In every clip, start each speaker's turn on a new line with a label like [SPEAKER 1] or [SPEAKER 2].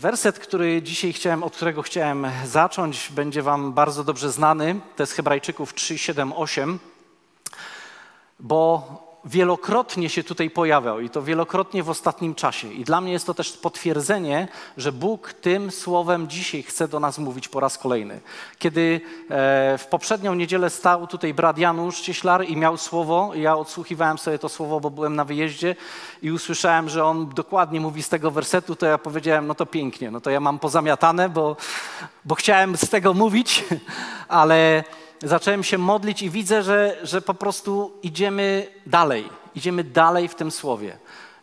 [SPEAKER 1] Werset, który dzisiaj chciałem, od którego chciałem zacząć, będzie Wam bardzo dobrze znany. To jest Hebrajczyków 3, 7, 8. Bo wielokrotnie się tutaj pojawiał i to wielokrotnie w ostatnim czasie. I dla mnie jest to też potwierdzenie, że Bóg tym słowem dzisiaj chce do nas mówić po raz kolejny. Kiedy e, w poprzednią niedzielę stał tutaj brat Janusz Cieślar i miał słowo, ja odsłuchiwałem sobie to słowo, bo byłem na wyjeździe i usłyszałem, że on dokładnie mówi z tego wersetu, to ja powiedziałem, no to pięknie, no to ja mam pozamiatane, bo, bo chciałem z tego mówić, ale zacząłem się modlić i widzę, że, że po prostu idziemy dalej. Idziemy dalej w tym słowie.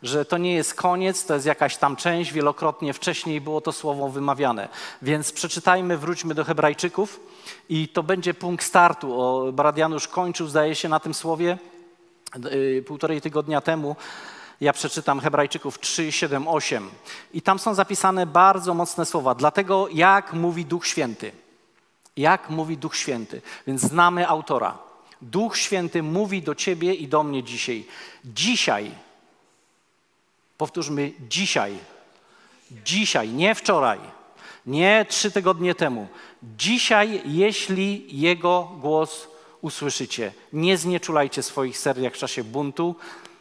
[SPEAKER 1] Że to nie jest koniec, to jest jakaś tam część, wielokrotnie wcześniej było to słowo wymawiane. Więc przeczytajmy, wróćmy do Hebrajczyków i to będzie punkt startu. O, brat Janusz kończył, zdaje się, na tym słowie yy, półtorej tygodnia temu. Ja przeczytam Hebrajczyków 3, 7, 8. I tam są zapisane bardzo mocne słowa. Dlatego, jak mówi Duch Święty – jak mówi Duch Święty. Więc znamy autora. Duch Święty mówi do ciebie i do mnie dzisiaj. Dzisiaj, powtórzmy, dzisiaj. Dzisiaj, nie wczoraj, nie trzy tygodnie temu. Dzisiaj, jeśli Jego głos usłyszycie, nie znieczulajcie swoich serc jak w czasie buntu,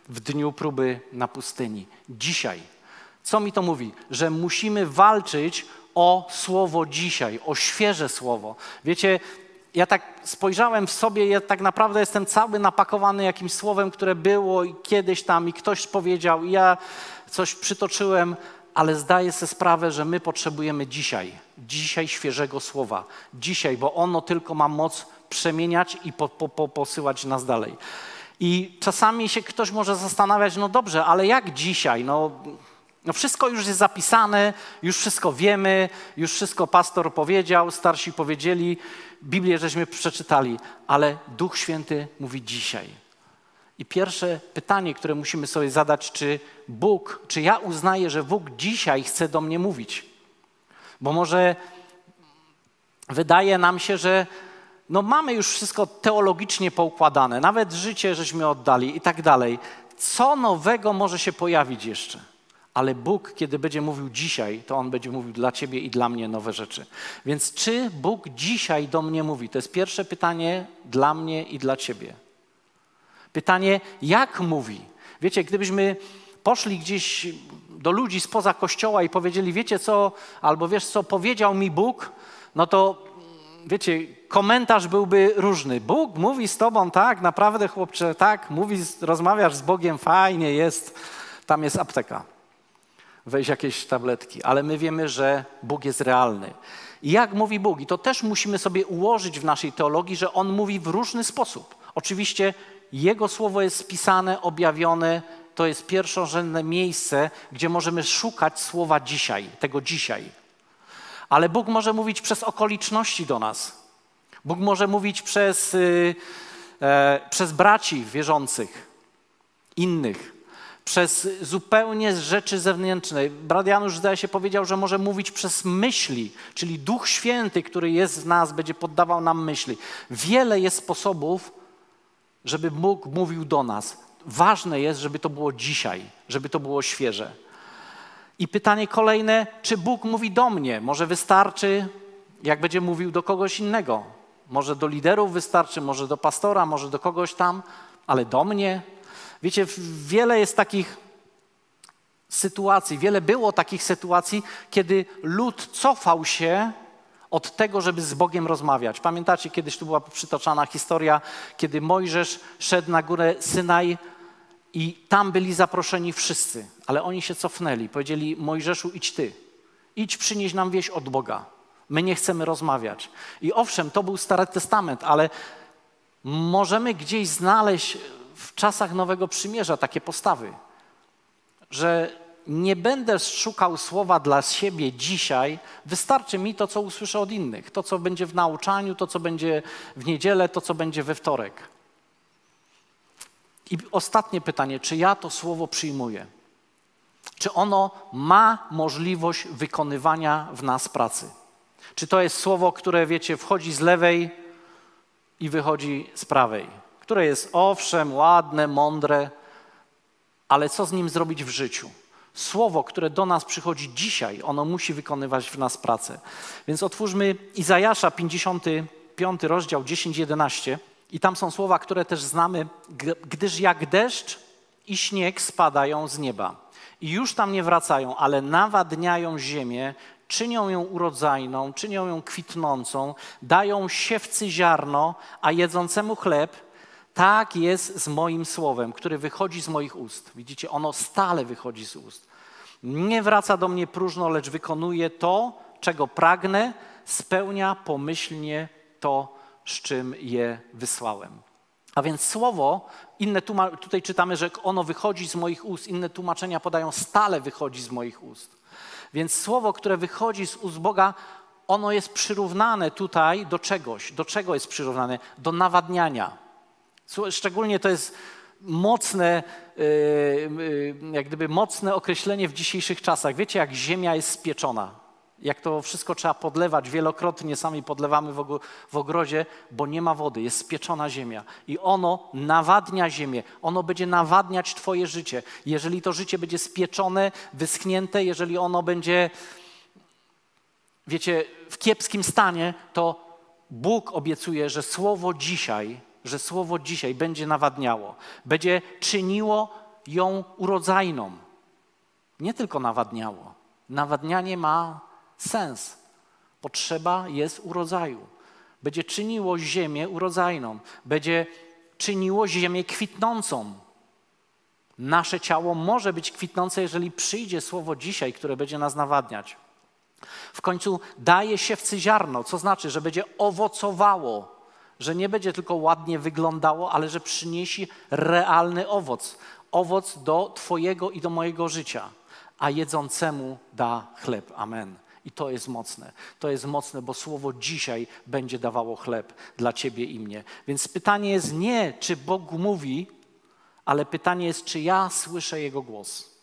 [SPEAKER 1] w dniu próby na pustyni. Dzisiaj. Co mi to mówi? Że musimy walczyć o słowo dzisiaj, o świeże słowo. Wiecie, ja tak spojrzałem w sobie, ja tak naprawdę jestem cały napakowany jakimś słowem, które było i kiedyś tam i ktoś powiedział, i ja coś przytoczyłem, ale zdaję sobie sprawę, że my potrzebujemy dzisiaj, dzisiaj świeżego słowa. Dzisiaj, bo ono tylko ma moc przemieniać i po, po, po, posyłać nas dalej. I czasami się ktoś może zastanawiać, no dobrze, ale jak dzisiaj? No, no wszystko już jest zapisane, już wszystko wiemy, już wszystko pastor powiedział, starsi powiedzieli, Biblię żeśmy przeczytali, ale Duch Święty mówi dzisiaj. I pierwsze pytanie, które musimy sobie zadać, czy Bóg, czy ja uznaję, że Bóg dzisiaj chce do mnie mówić? Bo może wydaje nam się, że no mamy już wszystko teologicznie poukładane, nawet życie żeśmy oddali i tak dalej. Co nowego może się pojawić jeszcze? Ale Bóg, kiedy będzie mówił dzisiaj, to On będzie mówił dla Ciebie i dla mnie nowe rzeczy. Więc czy Bóg dzisiaj do mnie mówi? To jest pierwsze pytanie dla mnie i dla Ciebie. Pytanie, jak mówi? Wiecie, gdybyśmy poszli gdzieś do ludzi spoza kościoła i powiedzieli, wiecie co, albo wiesz co, powiedział mi Bóg, no to wiecie, komentarz byłby różny. Bóg mówi z tobą, tak, naprawdę chłopcze, tak, mówi, rozmawiasz z Bogiem, fajnie jest, tam jest apteka weź jakieś tabletki, ale my wiemy, że Bóg jest realny. I jak mówi Bóg? I to też musimy sobie ułożyć w naszej teologii, że On mówi w różny sposób. Oczywiście Jego słowo jest spisane, objawione, to jest pierwszorzędne miejsce, gdzie możemy szukać słowa dzisiaj, tego dzisiaj. Ale Bóg może mówić przez okoliczności do nas. Bóg może mówić przez, yy, e, przez braci wierzących, innych przez zupełnie rzeczy zewnętrzne. Brat Janusz zdaje się powiedział, że może mówić przez myśli, czyli Duch Święty, który jest w nas, będzie poddawał nam myśli. Wiele jest sposobów, żeby Bóg mówił do nas. Ważne jest, żeby to było dzisiaj, żeby to było świeże. I pytanie kolejne, czy Bóg mówi do mnie? Może wystarczy, jak będzie mówił do kogoś innego? Może do liderów wystarczy, może do pastora, może do kogoś tam, ale do mnie? Wiecie, wiele jest takich sytuacji, wiele było takich sytuacji, kiedy lud cofał się od tego, żeby z Bogiem rozmawiać. Pamiętacie, kiedyś tu była przytoczona historia, kiedy Mojżesz szedł na górę Synaj i tam byli zaproszeni wszyscy, ale oni się cofnęli. Powiedzieli: Mojżeszu, idź ty, idź przynieś nam wieść od Boga. My nie chcemy rozmawiać. I owszem, to był Stary Testament, ale możemy gdzieś znaleźć w czasach Nowego Przymierza takie postawy, że nie będę szukał słowa dla siebie dzisiaj, wystarczy mi to, co usłyszę od innych, to, co będzie w nauczaniu, to, co będzie w niedzielę, to, co będzie we wtorek. I ostatnie pytanie, czy ja to słowo przyjmuję? Czy ono ma możliwość wykonywania w nas pracy? Czy to jest słowo, które, wiecie, wchodzi z lewej i wychodzi z prawej? Które jest owszem ładne, mądre, ale co z nim zrobić w życiu? Słowo, które do nas przychodzi dzisiaj, ono musi wykonywać w nas pracę. Więc otwórzmy Izajasza 55 rozdział 10-11 i tam są słowa, które też znamy, gdyż jak deszcz i śnieg spadają z nieba i już tam nie wracają, ale nawadniają ziemię, czynią ją urodzajną, czynią ją kwitnącą, dają siewcy ziarno, a jedzącemu chleb, tak jest z moim słowem, które wychodzi z moich ust. Widzicie, ono stale wychodzi z ust. Nie wraca do mnie próżno, lecz wykonuje to, czego pragnę, spełnia pomyślnie to, z czym je wysłałem. A więc słowo, inne tutaj czytamy, że ono wychodzi z moich ust, inne tłumaczenia podają, stale wychodzi z moich ust. Więc słowo, które wychodzi z ust Boga, ono jest przyrównane tutaj do czegoś. Do czego jest przyrównane? Do nawadniania. Szczególnie to jest mocne, y, y, jak gdyby mocne określenie w dzisiejszych czasach. Wiecie, jak ziemia jest spieczona. Jak to wszystko trzeba podlewać wielokrotnie, sami podlewamy w ogrodzie, bo nie ma wody, jest spieczona ziemia. I ono nawadnia ziemię, ono będzie nawadniać Twoje życie. Jeżeli to życie będzie spieczone, wyschnięte, jeżeli ono będzie, wiecie, w kiepskim stanie, to Bóg obiecuje, że słowo dzisiaj, że słowo dzisiaj będzie nawadniało, będzie czyniło ją urodzajną. Nie tylko nawadniało. Nawadnianie ma sens. Potrzeba jest urodzaju. Będzie czyniło ziemię urodzajną, będzie czyniło ziemię kwitnącą. Nasze ciało może być kwitnące, jeżeli przyjdzie słowo dzisiaj, które będzie nas nawadniać. W końcu daje się w ziarno, co znaczy, że będzie owocowało, że nie będzie tylko ładnie wyglądało, ale że przyniesie realny owoc. Owoc do Twojego i do mojego życia, a jedzącemu da chleb. Amen. I to jest mocne. To jest mocne, bo słowo dzisiaj będzie dawało chleb dla ciebie i mnie. Więc pytanie jest nie, czy Bóg mówi, ale pytanie jest, czy ja słyszę Jego głos.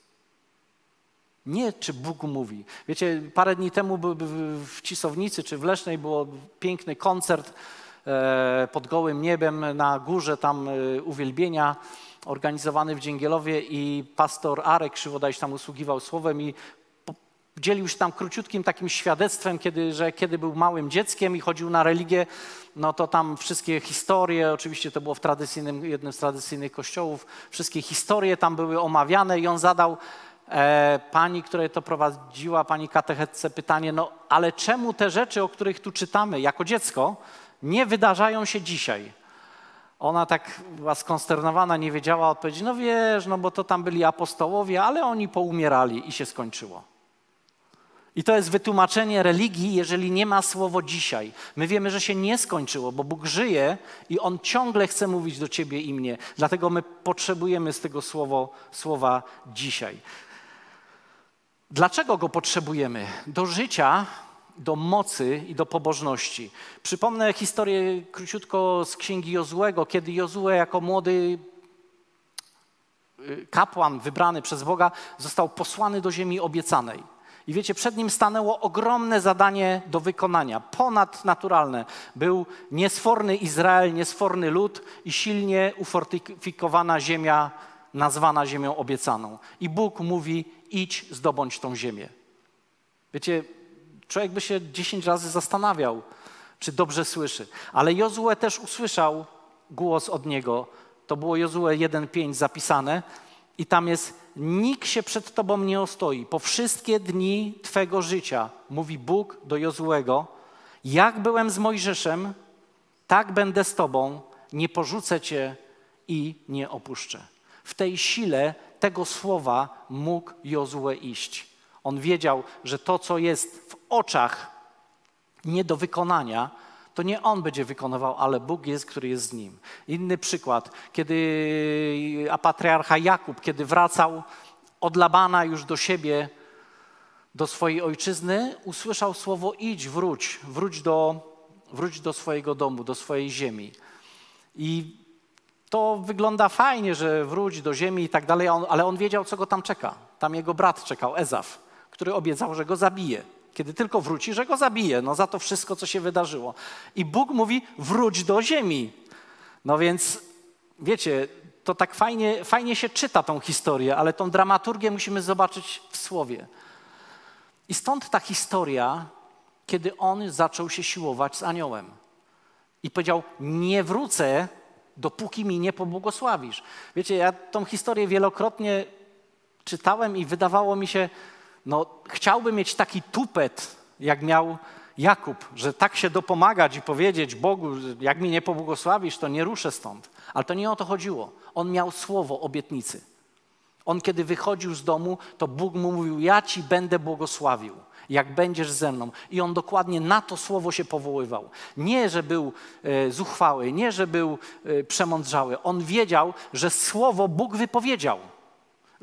[SPEAKER 1] Nie, czy Bóg mówi. Wiecie, parę dni temu w Cisownicy czy w Lesznej było piękny koncert pod gołym niebem na górze tam e, uwielbienia organizowany w Dzięgielowie i pastor Arek Krzywodajś tam usługiwał słowem i Dzielił się tam króciutkim takim świadectwem, kiedy, że kiedy był małym dzieckiem i chodził na religię, no to tam wszystkie historie, oczywiście to było w tradycyjnym, jednym z tradycyjnych kościołów, wszystkie historie tam były omawiane i on zadał e, pani, która to prowadziła, pani katechetce pytanie, no ale czemu te rzeczy, o których tu czytamy jako dziecko, nie wydarzają się dzisiaj? Ona tak była skonsternowana, nie wiedziała odpowiedzi, no wiesz, no bo to tam byli apostołowie, ale oni poumierali i się skończyło. I to jest wytłumaczenie religii, jeżeli nie ma słowo dzisiaj. My wiemy, że się nie skończyło, bo Bóg żyje i On ciągle chce mówić do ciebie i mnie. Dlatego my potrzebujemy z tego słowo, słowa dzisiaj. Dlaczego go potrzebujemy? Do życia, do mocy i do pobożności. Przypomnę historię króciutko z księgi Jozłego, kiedy Jozue jako młody y, kapłan wybrany przez Boga został posłany do ziemi obiecanej. I wiecie, przed nim stanęło ogromne zadanie do wykonania, ponadnaturalne. Był niesforny Izrael, niesforny lud i silnie ufortyfikowana ziemia, nazwana ziemią obiecaną. I Bóg mówi: idź, zdobądź tą ziemię. Wiecie, człowiek by się dziesięć razy zastanawiał, czy dobrze słyszy. Ale Jozue też usłyszał głos od niego. To było Jozue 1,5 zapisane. I tam jest, nikt się przed Tobą nie ostoi. Po wszystkie dni Twego życia, mówi Bóg do Jozłego, jak byłem z Mojżeszem, tak będę z Tobą, nie porzucę Cię i nie opuszczę. W tej sile tego słowa mógł Jozue iść. On wiedział, że to, co jest w oczach nie do wykonania, to nie on będzie wykonywał, ale Bóg jest, który jest z nim. Inny przykład, kiedy a patriarcha Jakub, kiedy wracał od Labana już do siebie, do swojej ojczyzny, usłyszał słowo idź, wróć, wróć do, wróć do swojego domu, do swojej ziemi. I to wygląda fajnie, że wróć do ziemi i tak dalej, ale on wiedział, co go tam czeka. Tam jego brat czekał, Ezaf, który obiecał, że go zabije kiedy tylko wróci, że go zabije, no za to wszystko, co się wydarzyło. I Bóg mówi, wróć do ziemi. No więc, wiecie, to tak fajnie, fajnie się czyta tą historię, ale tą dramaturgię musimy zobaczyć w słowie. I stąd ta historia, kiedy on zaczął się siłować z aniołem. I powiedział: Nie wrócę, dopóki mi nie pobłogosławisz. Wiecie, ja tą historię wielokrotnie czytałem i wydawało mi się, no, chciałbym mieć taki tupet, jak miał Jakub, że tak się dopomagać i powiedzieć Bogu, jak mi nie pobłogosławisz, to nie ruszę stąd. Ale to nie o to chodziło. On miał słowo obietnicy. On, kiedy wychodził z domu, to Bóg mu mówił: Ja ci będę błogosławił, jak będziesz ze mną. I on dokładnie na to słowo się powoływał. Nie, że był e, zuchwały, nie, że był e, przemądrzały. On wiedział, że słowo Bóg wypowiedział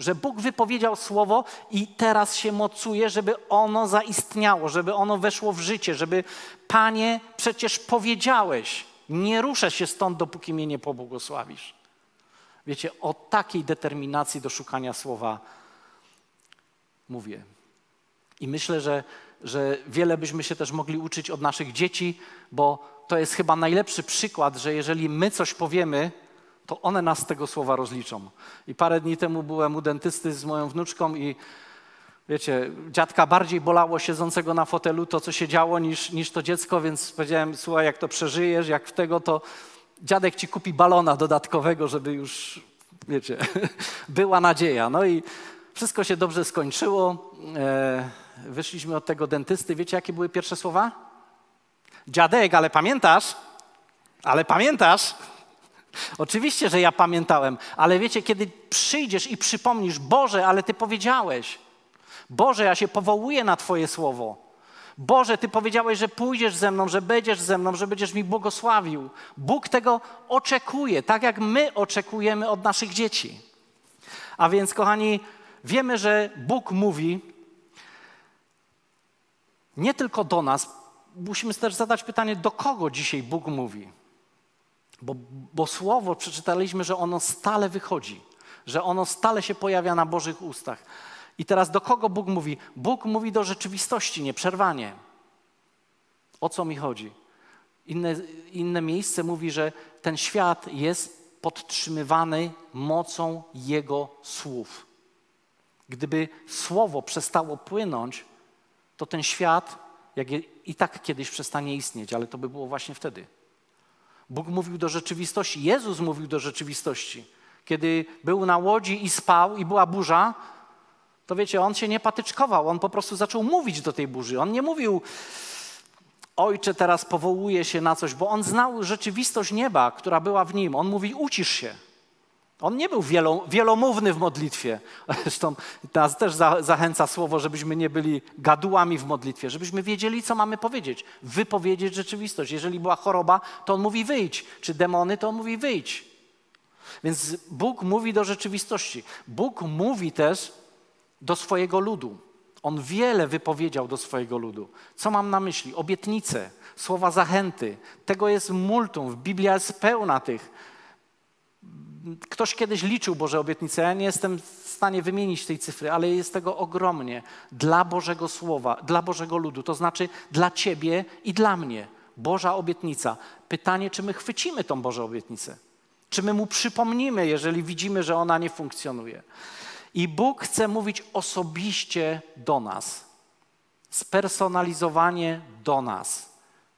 [SPEAKER 1] że Bóg wypowiedział słowo i teraz się mocuje, żeby ono zaistniało, żeby ono weszło w życie, żeby Panie, przecież powiedziałeś, nie ruszę się stąd, dopóki mnie nie pobłogosławisz. Wiecie, o takiej determinacji do szukania słowa mówię. I myślę, że, że wiele byśmy się też mogli uczyć od naszych dzieci, bo to jest chyba najlepszy przykład, że jeżeli my coś powiemy, to one nas z tego słowa rozliczą. I parę dni temu byłem u dentysty z moją wnuczką i wiecie, dziadka bardziej bolało siedzącego na fotelu to, co się działo, niż, niż to dziecko, więc powiedziałem, słuchaj, jak to przeżyjesz, jak w tego, to dziadek ci kupi balona dodatkowego, żeby już, wiecie, była nadzieja. No i wszystko się dobrze skończyło. E, wyszliśmy od tego dentysty. Wiecie, jakie były pierwsze słowa? Dziadek, ale pamiętasz? Ale pamiętasz? Oczywiście, że ja pamiętałem, ale wiecie, kiedy przyjdziesz i przypomnisz, Boże, ale Ty powiedziałeś, Boże, ja się powołuję na Twoje słowo. Boże, Ty powiedziałeś, że pójdziesz ze mną, że będziesz ze mną, że będziesz mi błogosławił. Bóg tego oczekuje, tak jak my oczekujemy od naszych dzieci. A więc, kochani, wiemy, że Bóg mówi nie tylko do nas, musimy też zadać pytanie, do kogo dzisiaj Bóg mówi. Bo, bo słowo przeczytaliśmy, że ono stale wychodzi, że ono stale się pojawia na Bożych ustach. I teraz do kogo Bóg mówi? Bóg mówi do rzeczywistości, nieprzerwanie. O co mi chodzi? Inne, inne miejsce mówi, że ten świat jest podtrzymywany mocą Jego słów. Gdyby słowo przestało płynąć, to ten świat jak i tak kiedyś przestanie istnieć, ale to by było właśnie wtedy. Bóg mówił do rzeczywistości, Jezus mówił do rzeczywistości. Kiedy był na łodzi i spał i była burza, to wiecie, on się nie patyczkował, on po prostu zaczął mówić do tej burzy. On nie mówił, ojcze, teraz powołuje się na coś, bo on znał rzeczywistość nieba, która była w nim. On mówi, ucisz się. On nie był wielo, wielomówny w modlitwie. Zresztą nas też za, zachęca słowo, żebyśmy nie byli gadułami w modlitwie, żebyśmy wiedzieli, co mamy powiedzieć, wypowiedzieć rzeczywistość. Jeżeli była choroba, to on mówi wyjdź, czy demony, to on mówi wyjdź. Więc Bóg mówi do rzeczywistości. Bóg mówi też do swojego ludu. On wiele wypowiedział do swojego ludu. Co mam na myśli? Obietnice, słowa zachęty. Tego jest multum. Biblia jest pełna tych Ktoś kiedyś liczył Boże obietnice. Ja nie jestem w stanie wymienić tej cyfry, ale jest tego ogromnie dla Bożego Słowa, dla Bożego ludu. To znaczy dla Ciebie i dla mnie. Boża obietnica. Pytanie, czy my chwycimy tą Bożą obietnicę? Czy my mu przypomnimy, jeżeli widzimy, że ona nie funkcjonuje? I Bóg chce mówić osobiście do nas. Spersonalizowanie do nas.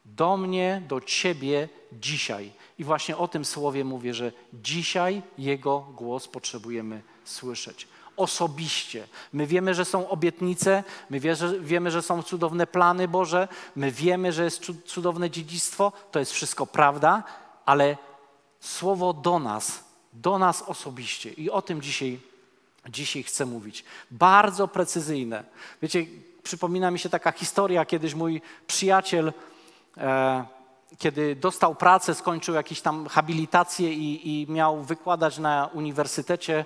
[SPEAKER 1] Do mnie, do Ciebie dzisiaj. I właśnie o tym słowie mówię, że dzisiaj Jego głos potrzebujemy słyszeć. Osobiście. My wiemy, że są obietnice, my wiemy, że są cudowne plany Boże, my wiemy, że jest cudowne dziedzictwo, to jest wszystko prawda, ale słowo do nas, do nas osobiście. I o tym dzisiaj, dzisiaj chcę mówić. Bardzo precyzyjne. Wiecie, przypomina mi się taka historia, kiedyś mój przyjaciel. E, kiedy dostał pracę, skończył jakieś tam habilitację i, i miał wykładać na uniwersytecie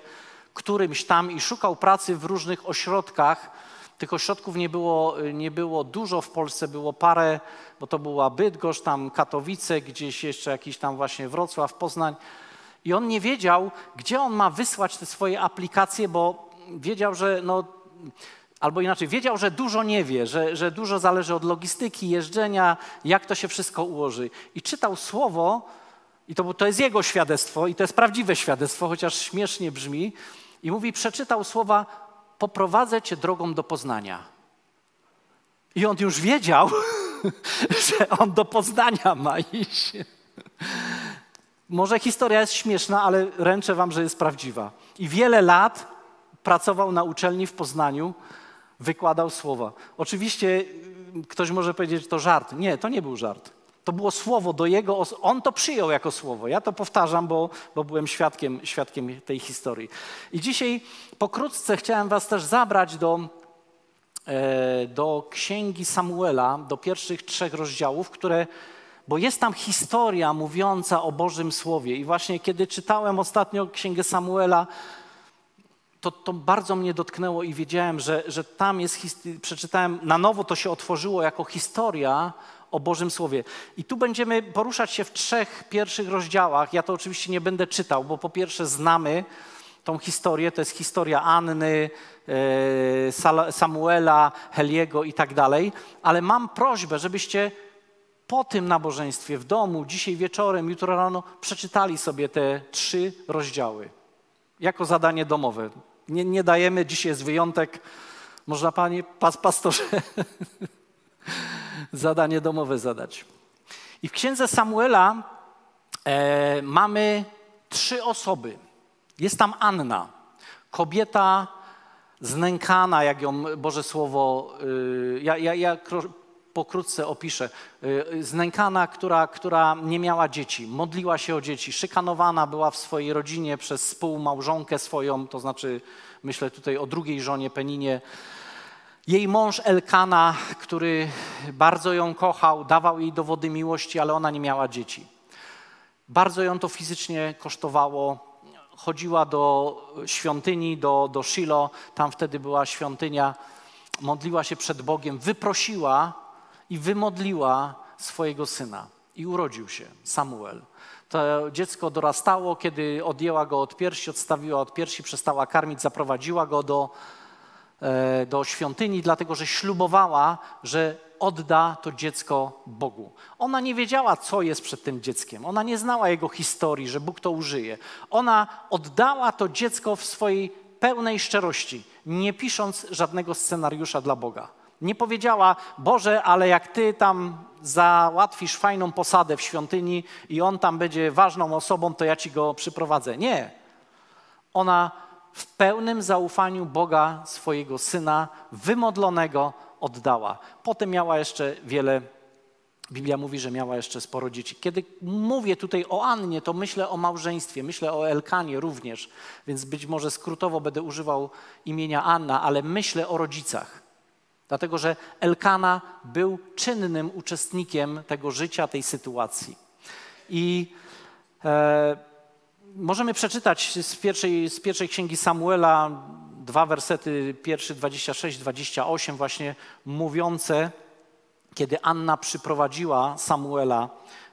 [SPEAKER 1] którymś tam i szukał pracy w różnych ośrodkach. Tych ośrodków nie było, nie było dużo w Polsce, było parę, bo to była Bydgoszcz, tam Katowice, gdzieś jeszcze jakiś tam właśnie Wrocław, Poznań. I on nie wiedział, gdzie on ma wysłać te swoje aplikacje, bo wiedział, że no, Albo inaczej, wiedział, że dużo nie wie, że, że dużo zależy od logistyki, jeżdżenia, jak to się wszystko ułoży. I czytał słowo I to, to jest jego świadectwo, i to jest prawdziwe świadectwo, chociaż śmiesznie brzmi. I mówi, przeczytał słowa: Poprowadzę cię drogą do poznania. I on już wiedział, że on do Poznania ma iść. Może historia jest śmieszna, ale ręczę wam, że jest prawdziwa. I wiele lat pracował na uczelni w Poznaniu, wykładał słowa. Oczywiście y, ktoś może powiedzieć, że to żart. Nie, to nie był żart. To było słowo do jego, on to przyjął jako słowo. Ja to powtarzam, bo, bo byłem świadkiem, świadkiem tej historii. I dzisiaj pokrótce chciałem was też zabrać do, e, do księgi Samuela, do pierwszych trzech rozdziałów, które bo jest tam historia mówiąca o Bożym Słowie. I właśnie kiedy czytałem ostatnio Księgę Samuela, to, to bardzo mnie dotknęło i wiedziałem, że, że tam jest, przeczytałem, na nowo to się otworzyło jako historia o Bożym Słowie. I tu będziemy poruszać się w trzech pierwszych rozdziałach. Ja to oczywiście nie będę czytał, bo po pierwsze znamy tą historię, to jest historia Anny, e, Samuela, Heliego i tak dalej, ale mam prośbę, żebyście po tym nabożeństwie w domu, dzisiaj wieczorem, jutro rano, przeczytali sobie te trzy rozdziały jako zadanie domowe. Nie, nie dajemy, dzisiaj jest wyjątek. Można pani, pas, pastorze, zadanie domowe zadać. I w księdze Samuela e, mamy trzy osoby. Jest tam Anna, kobieta znękana, jak ją Boże Słowo. Y, ja, ja, ja pokrótce opiszę. Y, znękana, która, która nie miała dzieci, modliła się o dzieci, szykanowana była w swojej rodzinie przez współmałżonkę swoją, to znaczy myślę tutaj o drugiej żonie Peninie. Jej mąż Elkana, który bardzo ją kochał, dawał jej dowody miłości, ale ona nie miała dzieci. Bardzo ją to fizycznie kosztowało. Chodziła do świątyni, do, do Shilo, tam wtedy była świątynia, modliła się przed Bogiem, wyprosiła i wymodliła swojego syna. I urodził się Samuel. To dziecko dorastało, kiedy odjęła go od piersi, odstawiła od piersi, przestała karmić, zaprowadziła go do, e, do świątyni, dlatego że ślubowała, że odda to dziecko Bogu. Ona nie wiedziała, co jest przed tym dzieckiem. Ona nie znała jego historii, że Bóg to użyje. Ona oddała to dziecko w swojej pełnej szczerości, nie pisząc żadnego scenariusza dla Boga. Nie powiedziała, Boże, ale jak Ty tam załatwisz fajną posadę w świątyni i on tam będzie ważną osobą, to ja Ci go przyprowadzę. Nie. Ona w pełnym zaufaniu Boga swojego syna, wymodlonego, oddała. Potem miała jeszcze wiele, Biblia mówi, że miała jeszcze sporo dzieci. Kiedy mówię tutaj o Annie, to myślę o małżeństwie, myślę o Elkanie również, więc być może skrótowo będę używał imienia Anna, ale myślę o rodzicach. Dlatego, że Elkana był czynnym uczestnikiem tego życia, tej sytuacji. I e, możemy przeczytać z pierwszej, z pierwszej księgi Samuela dwa wersety, pierwszy 26, 28, właśnie mówiące, kiedy Anna przyprowadziła Samuela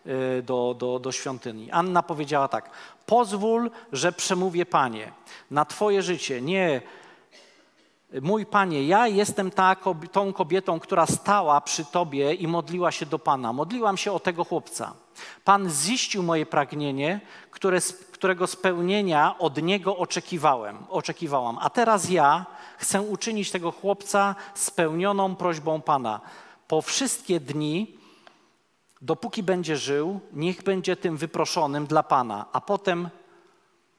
[SPEAKER 1] e, do, do, do świątyni. Anna powiedziała tak: Pozwól, że przemówię Panie na Twoje życie, nie Mój panie, ja jestem ta, tą kobietą, która stała przy tobie i modliła się do pana. Modliłam się o tego chłopca. Pan ziścił moje pragnienie, które, którego spełnienia od niego oczekiwałem, oczekiwałam. A teraz ja chcę uczynić tego chłopca spełnioną prośbą pana. Po wszystkie dni, dopóki będzie żył, niech będzie tym wyproszonym dla pana. A potem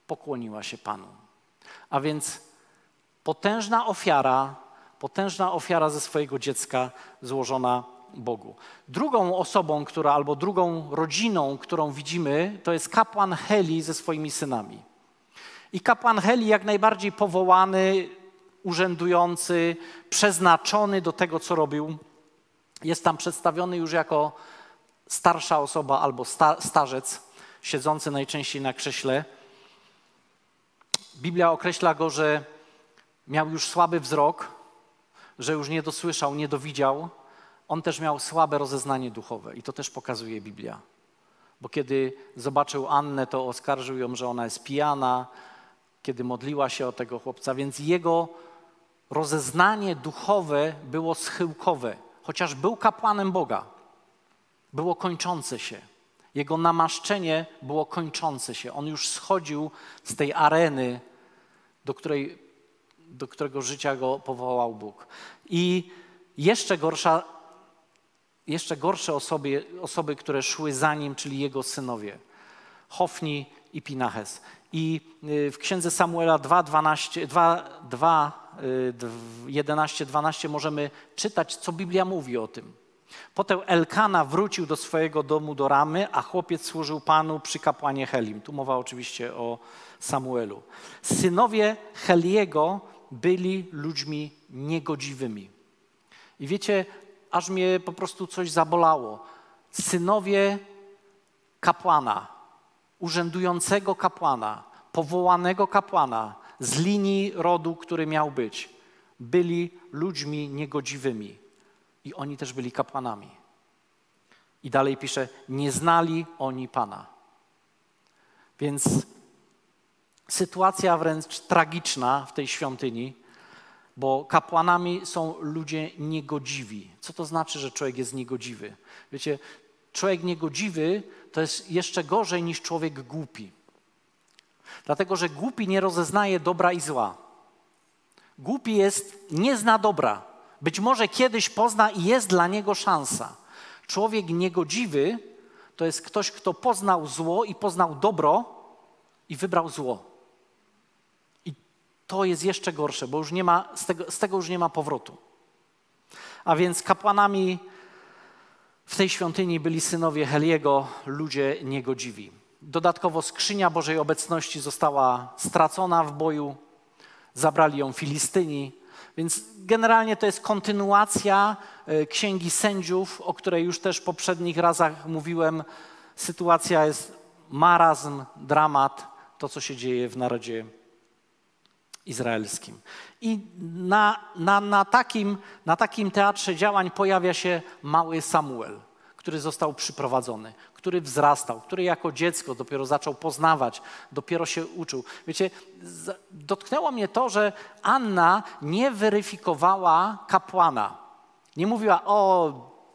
[SPEAKER 1] pokłoniła się panu. A więc Potężna ofiara, potężna ofiara ze swojego dziecka złożona Bogu. Drugą osobą, która albo drugą rodziną, którą widzimy, to jest kapłan Heli ze swoimi synami. I kapłan Heli jak najbardziej powołany, urzędujący, przeznaczony do tego, co robił, jest tam przedstawiony już jako starsza osoba albo sta starzec, siedzący najczęściej na krześle. Biblia określa go, że miał już słaby wzrok, że już nie dosłyszał, nie dowidział. On też miał słabe rozeznanie duchowe i to też pokazuje Biblia. Bo kiedy zobaczył Annę, to oskarżył ją, że ona jest pijana, kiedy modliła się o tego chłopca, więc jego rozeznanie duchowe było schyłkowe, chociaż był kapłanem Boga. Było kończące się. Jego namaszczenie było kończące się. On już schodził z tej areny, do, której, do którego życia go powołał Bóg. I jeszcze gorsza, jeszcze gorsze osoby, osoby, które szły za nim, czyli jego synowie. Hofni i Pinaches. I y, w księdze Samuela 2, 12, 2, 2 11, 12 możemy czytać, co Biblia mówi o tym. Potem Elkana wrócił do swojego domu do Ramy, a chłopiec służył Panu przy kapłanie Helim. Tu mowa oczywiście o Samuelu. Synowie Heliego byli ludźmi niegodziwymi. I wiecie, aż mnie po prostu coś zabolało. Synowie kapłana, urzędującego kapłana, powołanego kapłana z linii rodu, który miał być, byli ludźmi niegodziwymi. I oni też byli kapłanami. I dalej pisze: Nie znali oni Pana. Więc sytuacja wręcz tragiczna w tej świątyni, bo kapłanami są ludzie niegodziwi. Co to znaczy, że człowiek jest niegodziwy? Wiecie, człowiek niegodziwy to jest jeszcze gorzej niż człowiek głupi. Dlatego, że głupi nie rozeznaje dobra i zła. Głupi jest, nie zna dobra. Być może kiedyś pozna i jest dla niego szansa. Człowiek niegodziwy to jest ktoś, kto poznał zło i poznał dobro i wybrał zło. To jest jeszcze gorsze, bo już nie ma, z, tego, z tego już nie ma powrotu. A więc kapłanami w tej świątyni byli synowie Heliego, ludzie niegodziwi. Dodatkowo skrzynia Bożej obecności została stracona w boju, zabrali ją Filistyni. Więc generalnie to jest kontynuacja e, Księgi Sędziów, o której już też w poprzednich razach mówiłem. Sytuacja jest marazm, dramat, to co się dzieje w narodzie izraelskim. I na, na, na, takim, na takim teatrze działań pojawia się mały Samuel, który został przyprowadzony, który wzrastał, który jako dziecko dopiero zaczął poznawać, dopiero się uczył. Wiecie, dotknęło mnie to, że Anna nie weryfikowała kapłana. Nie mówiła, o,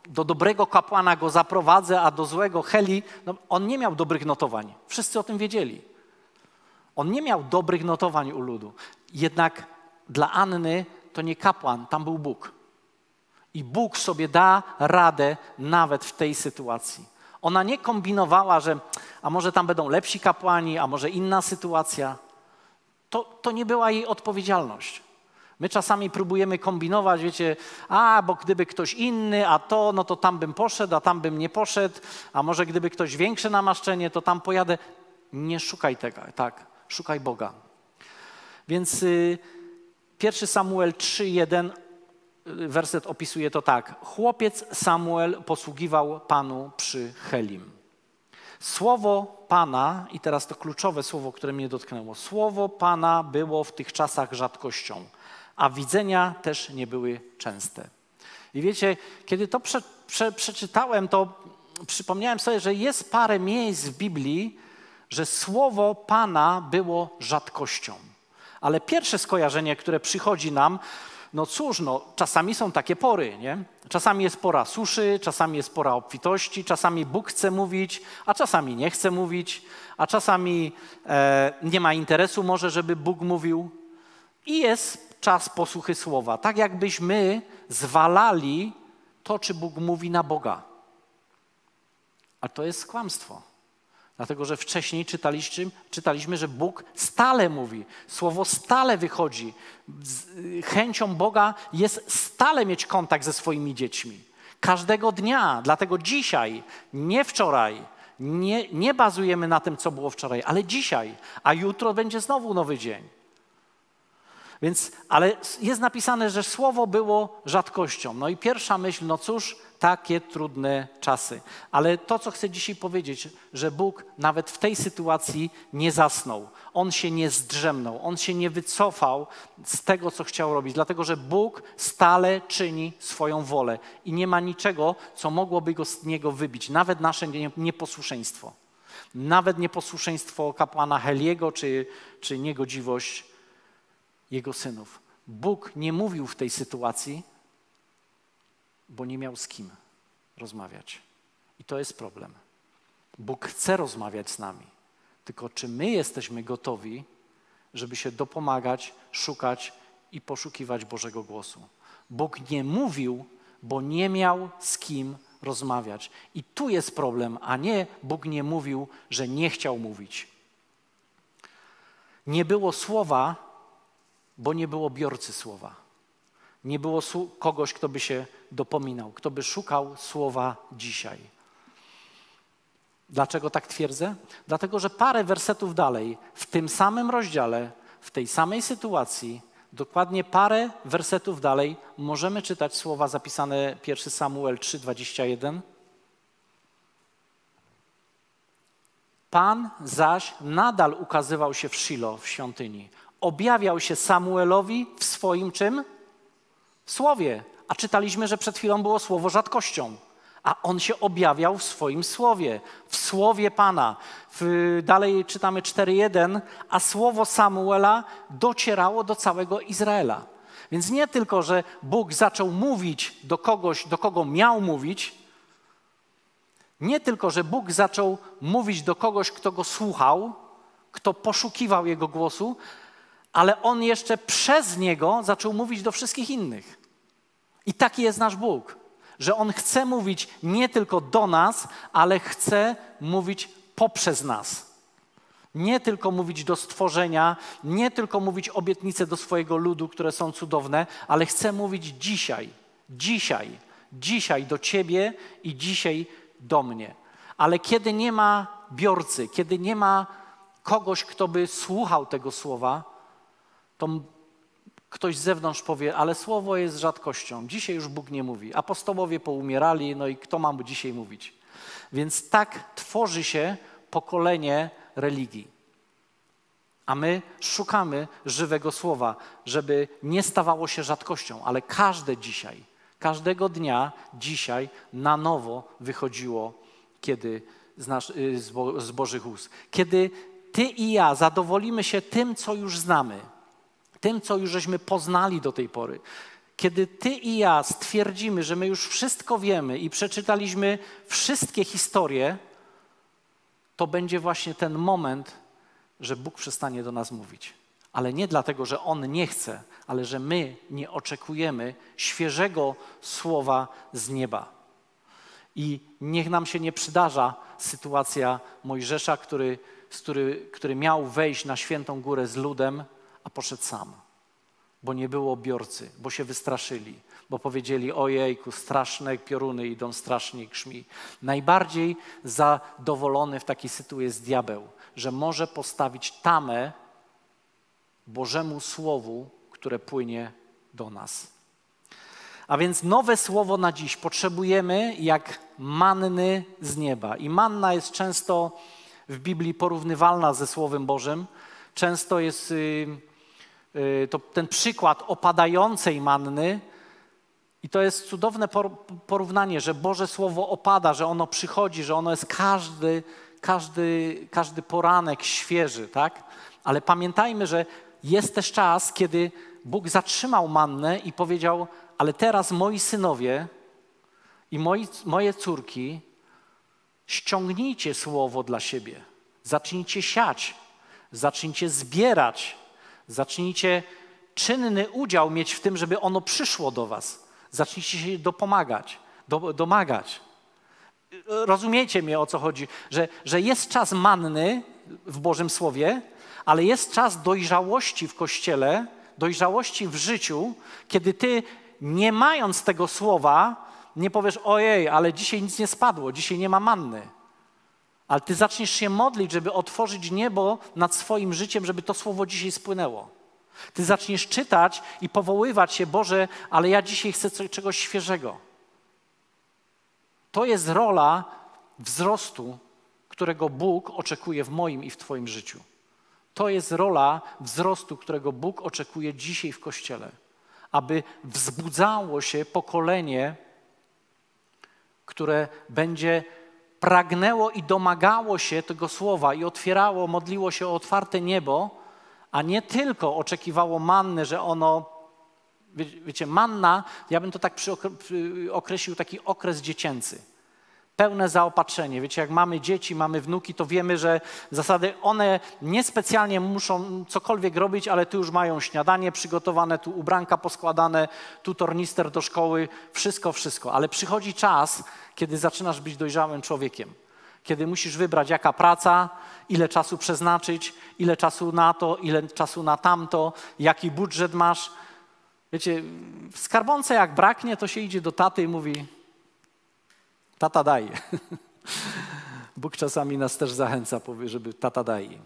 [SPEAKER 1] do dobrego kapłana go zaprowadzę, a do złego Heli. No, on nie miał dobrych notowań. Wszyscy o tym wiedzieli. On nie miał dobrych notowań u ludu. Jednak dla Anny to nie kapłan, tam był Bóg. I Bóg sobie da radę nawet w tej sytuacji. Ona nie kombinowała, że a może tam będą lepsi kapłani, a może inna sytuacja. To, to nie była jej odpowiedzialność. My czasami próbujemy kombinować, wiecie, a bo gdyby ktoś inny, a to, no to tam bym poszedł, a tam bym nie poszedł, a może gdyby ktoś większe namaszczenie, to tam pojadę. Nie szukaj tego, tak, szukaj Boga. Więc y, 1 Samuel 3:1 werset opisuje to tak. Chłopiec Samuel posługiwał Panu przy Helim. Słowo Pana, i teraz to kluczowe słowo, które mnie dotknęło. Słowo Pana było w tych czasach rzadkością, a widzenia też nie były częste. I wiecie, kiedy to prze, prze, przeczytałem, to przypomniałem sobie, że jest parę miejsc w Biblii, że słowo Pana było rzadkością. Ale pierwsze skojarzenie, które przychodzi nam, no cóż, no, czasami są takie pory, nie? Czasami jest pora suszy, czasami jest pora obfitości, czasami Bóg chce mówić, a czasami nie chce mówić, a czasami e, nie ma interesu może, żeby Bóg mówił. I jest czas posłuchy słowa. Tak jakbyśmy zwalali to, czy Bóg mówi na Boga. A to jest kłamstwo. Dlatego, że wcześniej czytaliśmy, czytaliśmy, że Bóg stale mówi, słowo stale wychodzi. Chęcią Boga jest stale mieć kontakt ze swoimi dziećmi. Każdego dnia. Dlatego dzisiaj, nie wczoraj, nie, nie bazujemy na tym, co było wczoraj, ale dzisiaj, a jutro będzie znowu nowy dzień. Więc, ale jest napisane, że słowo było rzadkością. No i pierwsza myśl, no cóż, takie trudne czasy. Ale to, co chcę dzisiaj powiedzieć, że Bóg nawet w tej sytuacji nie zasnął. On się nie zdrzemnął, on się nie wycofał z tego, co chciał robić, dlatego że Bóg stale czyni swoją wolę i nie ma niczego, co mogłoby go z niego wybić, nawet nasze nieposłuszeństwo. Nawet nieposłuszeństwo kapłana Heliego czy, czy niegodziwość jego synów. Bóg nie mówił w tej sytuacji, bo nie miał z kim rozmawiać. I to jest problem. Bóg chce rozmawiać z nami. Tylko czy my jesteśmy gotowi, żeby się dopomagać, szukać i poszukiwać Bożego głosu? Bóg nie mówił, bo nie miał z kim rozmawiać. I tu jest problem, a nie Bóg nie mówił, że nie chciał mówić. Nie było słowa, bo nie było biorcy słowa. Nie było kogoś, kto by się dopominał, kto by szukał słowa dzisiaj. Dlaczego tak twierdzę? Dlatego, że parę wersetów dalej, w tym samym rozdziale, w tej samej sytuacji, dokładnie parę wersetów dalej, możemy czytać słowa zapisane 1 Samuel 3:21. Pan zaś nadal ukazywał się w Shilo, w świątyni. Objawiał się Samuelowi w swoim czym? W słowie. A czytaliśmy, że przed chwilą było słowo rzadkością. A on się objawiał w swoim słowie, w słowie Pana. W, dalej czytamy 4:1, a słowo Samuela docierało do całego Izraela. Więc nie tylko, że Bóg zaczął mówić do kogoś, do kogo miał mówić, nie tylko, że Bóg zaczął mówić do kogoś, kto go słuchał, kto poszukiwał jego głosu, ale on jeszcze przez niego zaczął mówić do wszystkich innych. I taki jest nasz Bóg, że on chce mówić nie tylko do nas, ale chce mówić poprzez nas. Nie tylko mówić do stworzenia, nie tylko mówić obietnice do swojego ludu, które są cudowne, ale chce mówić dzisiaj, dzisiaj, dzisiaj do ciebie i dzisiaj do mnie. Ale kiedy nie ma biorcy, kiedy nie ma kogoś, kto by słuchał tego słowa, to ktoś z zewnątrz powie, ale słowo jest rzadkością. Dzisiaj już Bóg nie mówi. Apostołowie poumierali, no i kto ma dzisiaj mówić? Więc tak tworzy się pokolenie religii. A my szukamy żywego słowa, żeby nie stawało się rzadkością, ale każde dzisiaj, każdego dnia dzisiaj na nowo wychodziło, kiedy z, nasz, y, z Bożych ust. Kiedy ty i ja zadowolimy się tym, co już znamy, tym, co już żeśmy poznali do tej pory. Kiedy ty i ja stwierdzimy, że my już wszystko wiemy i przeczytaliśmy wszystkie historie, to będzie właśnie ten moment, że Bóg przestanie do nas mówić. Ale nie dlatego, że On nie chce, ale że my nie oczekujemy świeżego słowa z nieba. I niech nam się nie przydarza sytuacja Mojżesza, który, który, który miał wejść na świętą górę z ludem, a poszedł sam, bo nie było biorcy, bo się wystraszyli, bo powiedzieli: Ojejku, straszne pioruny idą strasznie krzmi. Najbardziej zadowolony w takiej sytuacji jest diabeł, że może postawić tamę Bożemu Słowu, które płynie do nas. A więc nowe słowo na dziś potrzebujemy jak manny z nieba. I manna jest często w Biblii porównywalna ze Słowem Bożym. Często jest y, to ten przykład opadającej manny. I to jest cudowne porównanie, że Boże Słowo opada, że ono przychodzi, że ono jest każdy, każdy, każdy poranek świeży, tak? Ale pamiętajmy, że jest też czas, kiedy Bóg zatrzymał mannę i powiedział: Ale teraz moi synowie i moi, moje córki, ściągnijcie słowo dla siebie. Zacznijcie siać, zacznijcie zbierać, zacznijcie czynny udział mieć w tym, żeby ono przyszło do Was. Zacznijcie się dopomagać, do, domagać. Rozumiecie mnie o co chodzi, że, że jest czas manny w Bożym Słowie, ale jest czas dojrzałości w kościele, dojrzałości w życiu, kiedy ty, nie mając tego słowa, nie powiesz: Ojej, ale dzisiaj nic nie spadło, dzisiaj nie ma manny. Ale ty zaczniesz się modlić, żeby otworzyć niebo nad swoim życiem, żeby to słowo dzisiaj spłynęło. Ty zaczniesz czytać i powoływać się, Boże, ale ja dzisiaj chcę coś, czegoś świeżego. To jest rola wzrostu, którego Bóg oczekuje w moim i w Twoim życiu. To jest rola wzrostu, którego Bóg oczekuje dzisiaj w Kościele, aby wzbudzało się pokolenie, które będzie pragnęło i domagało się tego słowa i otwierało, modliło się o otwarte niebo, a nie tylko oczekiwało manny, że ono, wiecie, manna, ja bym to tak określił taki okres dziecięcy. Pełne zaopatrzenie. Wiecie, jak mamy dzieci, mamy wnuki, to wiemy, że w zasadzie one niespecjalnie muszą cokolwiek robić, ale tu już mają śniadanie przygotowane, tu ubranka poskładane, tu tornister do szkoły, wszystko, wszystko. Ale przychodzi czas, kiedy zaczynasz być dojrzałym człowiekiem. Kiedy musisz wybrać, jaka praca, ile czasu przeznaczyć, ile czasu na to, ile czasu na tamto, jaki budżet masz. Wiecie, w skarbonce jak braknie, to się idzie do taty i mówi: Tata daje. Bóg czasami nas też zachęca, powie, żeby tata daje.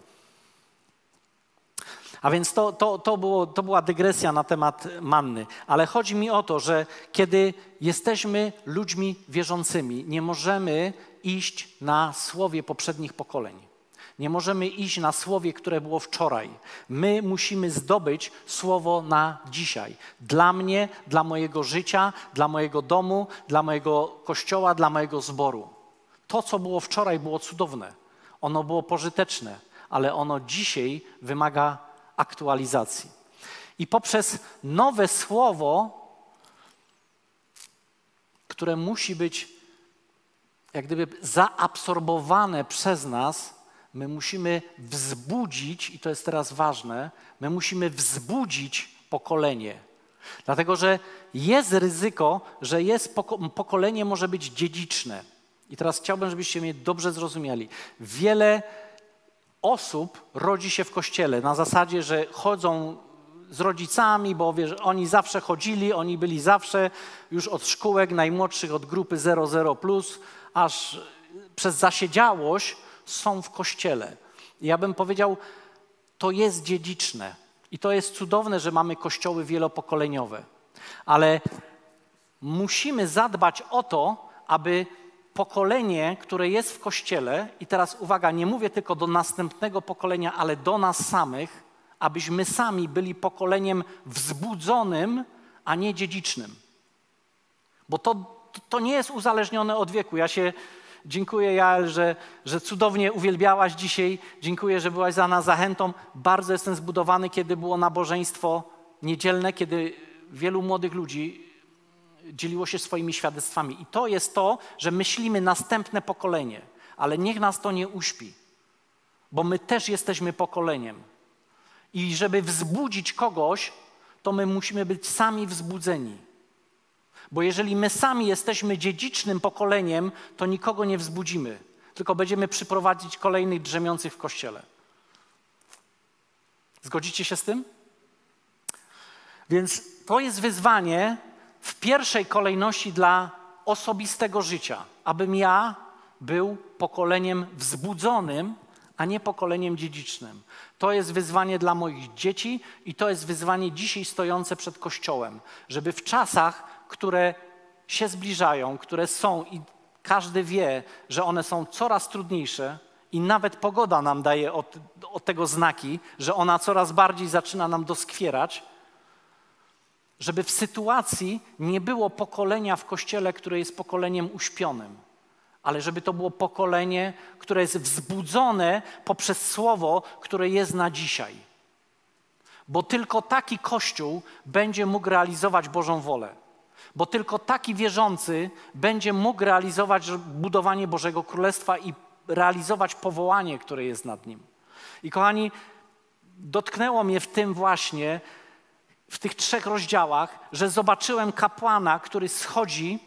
[SPEAKER 1] A więc to, to, to, było, to była dygresja na temat manny. Ale chodzi mi o to, że kiedy jesteśmy ludźmi wierzącymi, nie możemy iść na słowie poprzednich pokoleń. Nie możemy iść na słowie, które było wczoraj. My musimy zdobyć słowo na dzisiaj. Dla mnie, dla mojego życia, dla mojego domu, dla mojego kościoła, dla mojego zboru. To, co było wczoraj, było cudowne. Ono było pożyteczne, ale ono dzisiaj wymaga aktualizacji. I poprzez nowe słowo, które musi być jak gdyby zaabsorbowane przez nas, my musimy wzbudzić, i to jest teraz ważne, my musimy wzbudzić pokolenie. Dlatego, że jest ryzyko, że jest pokolenie może być dziedziczne. I teraz chciałbym, żebyście mnie dobrze zrozumieli. Wiele osób rodzi się w kościele na zasadzie, że chodzą z rodzicami, bo wiesz, oni zawsze chodzili, oni byli zawsze już od szkółek najmłodszych, od grupy 00, aż przez zasiedziałość są w kościele. ja bym powiedział, to jest dziedziczne i to jest cudowne, że mamy kościoły wielopokoleniowe, ale musimy zadbać o to, aby pokolenie, które jest w kościele, i teraz uwaga, nie mówię tylko do następnego pokolenia, ale do nas samych, abyśmy sami byli pokoleniem wzbudzonym, a nie dziedzicznym. Bo to, to nie jest uzależnione od wieku. Ja się dziękuję, Jael, że, że cudownie uwielbiałaś dzisiaj. Dziękuję, że byłaś za nas zachętą. Bardzo jestem zbudowany, kiedy było nabożeństwo niedzielne, kiedy wielu młodych ludzi dzieliło się swoimi świadectwami. I to jest to, że myślimy następne pokolenie, ale niech nas to nie uśpi, bo my też jesteśmy pokoleniem. I żeby wzbudzić kogoś, to my musimy być sami wzbudzeni. Bo jeżeli my sami jesteśmy dziedzicznym pokoleniem, to nikogo nie wzbudzimy, tylko będziemy przyprowadzić kolejnych drzemiących w kościele. Zgodzicie się z tym? Więc to jest wyzwanie w pierwszej kolejności dla osobistego życia, abym ja był pokoleniem wzbudzonym, a nie pokoleniem dziedzicznym. To jest wyzwanie dla moich dzieci i to jest wyzwanie dzisiaj stojące przed Kościołem, żeby w czasach, które się zbliżają, które są i każdy wie, że one są coraz trudniejsze i nawet pogoda nam daje od, od tego znaki, że ona coraz bardziej zaczyna nam doskwierać, żeby w sytuacji nie było pokolenia w Kościele, które jest pokoleniem uśpionym, ale żeby to było pokolenie, które jest wzbudzone poprzez słowo, które jest na dzisiaj. Bo tylko taki Kościół będzie mógł realizować Bożą wolę. Bo tylko taki wierzący będzie mógł realizować budowanie Bożego Królestwa i realizować powołanie, które jest nad nim. I kochani, dotknęło mnie w tym właśnie, w tych trzech rozdziałach, że zobaczyłem kapłana, który schodzi